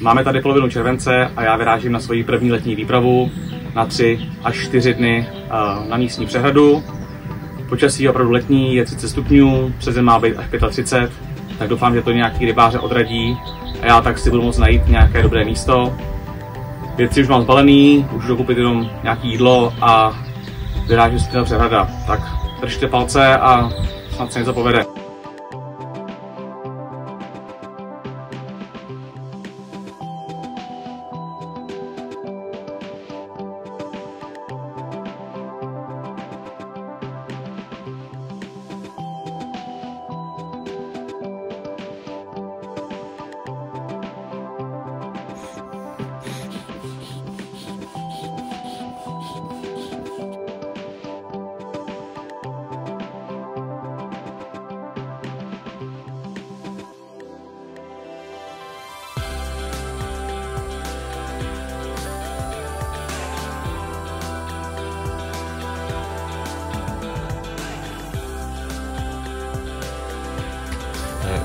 Máme tady polovinu července a já vyrážím na svoji první letní výpravu na 3 až 4 dny eh, na místní přehradu. Počasí je opravdu letní, je 30 stupňů, přes má být až 35, tak doufám, že to nějaký rybáře odradí a já tak si budu moct najít nějaké dobré místo. Věci už mám zbalený, už dokupit jenom nějaké jídlo a vyrážím si na přehrada. Tak držte palce a snad se něco povede.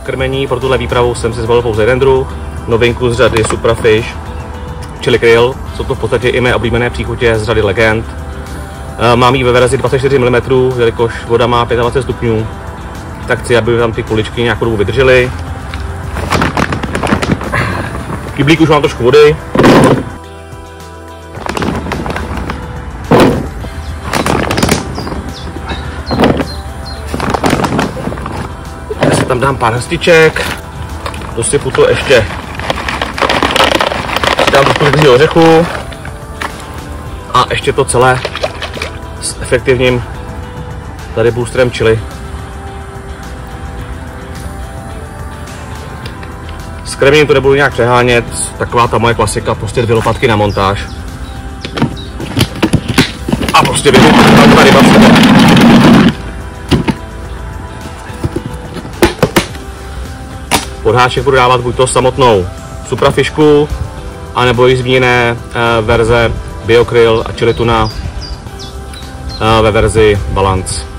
Krmení pro tuhle výpravu jsem si zvolil pouze jeden druh, novinku z řady Suprafish, čili krill. Jsou to v podstatě i mé oblíbené příchutě z řady Legend. Eh, mám ji ve verzi 24 mm, jelikož voda má 25 stupňů, tak chci, aby tam ty kuličky nějakou dobu vydržely. V kyblíku už mám trošku vody, tam dám pár hrstiček, dosypu to ještě, dám trošku ořechu a ještě to celé s efektivním tady boosterem chili. S kremím to nebudu nějak přehánět, taková ta moje klasika, prostě dvě lopatky na montáž. A prostě běžím ta ryba Podháček budu dávat buď to samotnou suprafišku, anebo i zmíněné eh, verze Biokryl a chili tuna eh, ve verzi Balance.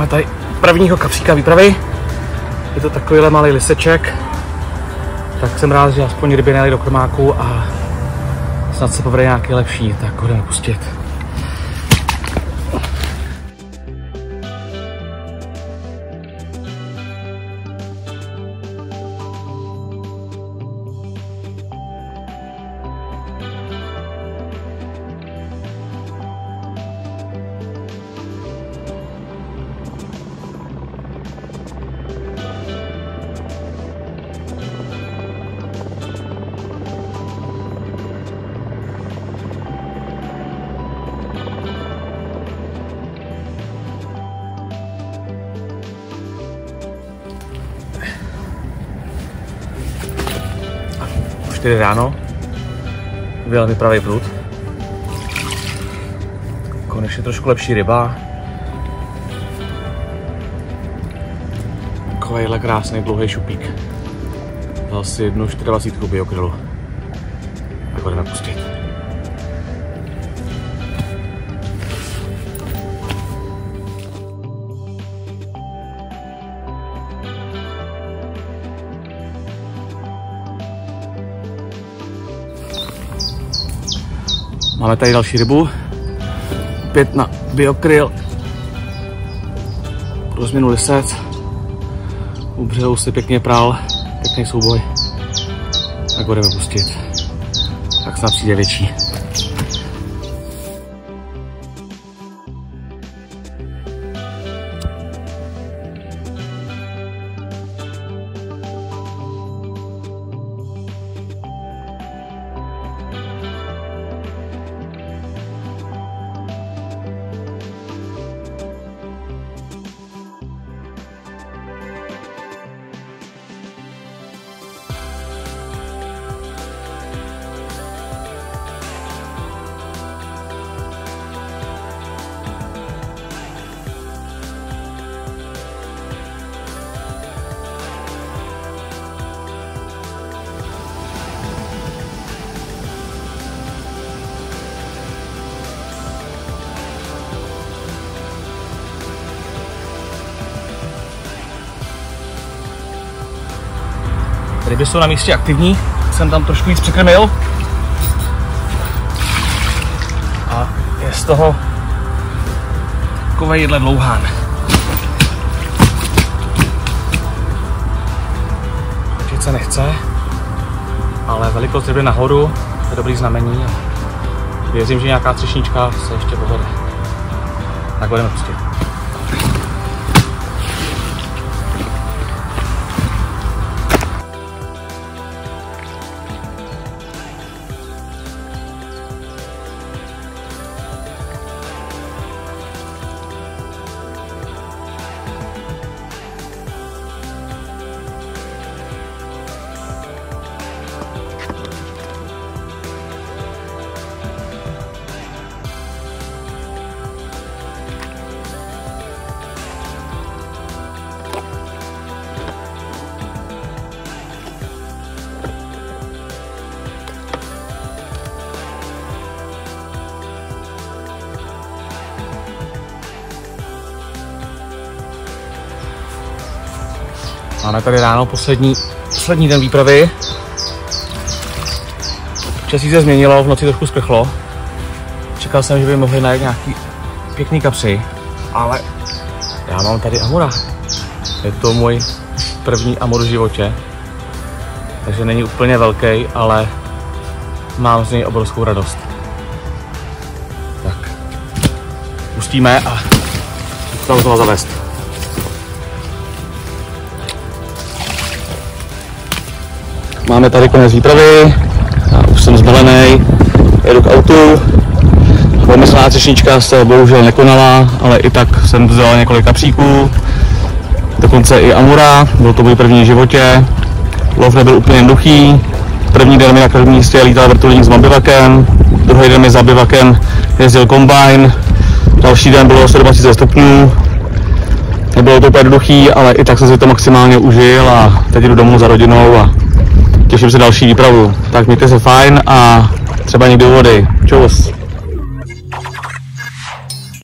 Máme tady prvního kapříka výpravy. Je to takovýhle malý liseček. Tak jsem rád, že aspoň ryby do krmáku a snad se povede nějaký lepší, tak ho jdeme pustit. 4 ráno vyjel mi pravý prut. Konečně trošku lepší ryba. Takovýhle krásný dlouhý šupík. Dal si jednu 24 biokrylu. Tak ho jdeme pustit. Máme tady další rybu. Pět na biokryl. Plus minus 10. U břehu si pěkně prál. Pěkný souboj. Tak budeme pustit. Tak snad přijde větší. Ryby jsou na místě aktivní, jsem tam trošku víc překrmil. A je z toho takový jedle dlouhán. Točit se nechce, ale velikost ryby nahoru je dobrý znamení. Věřím, že nějaká třešnička se ještě povede. Tak budeme pustit. Máme tady ráno poslední, poslední den výpravy. Počasí se změnilo, v noci trošku sprchlo. Čekal jsem, že by mohli najít nějaký pěkný kapři, ale já mám tady Amura. Je to můj první Amur v životě. Takže není úplně velký, ale mám z něj obrovskou radost. Tak, pustíme a to zavést. Máme tady konec výpravy, já už jsem zbalený, jedu k autu. Pomyslná třešnička se bohužel nekonala, ale i tak jsem vzal několik kapříků, dokonce i Amura, byl to můj první v životě. Lov nebyl úplně jednoduchý, první den mi na každém místě lítal vrtulník s mabivakem, druhý den mi za bivakem jezdil kombajn, další den bylo 120 stupňů, nebylo to úplně jednoduchý, ale i tak jsem si to maximálně užil a teď jdu domů za rodinou a těším se další výpravu. Tak mějte se fajn a třeba někdy vody. Čus.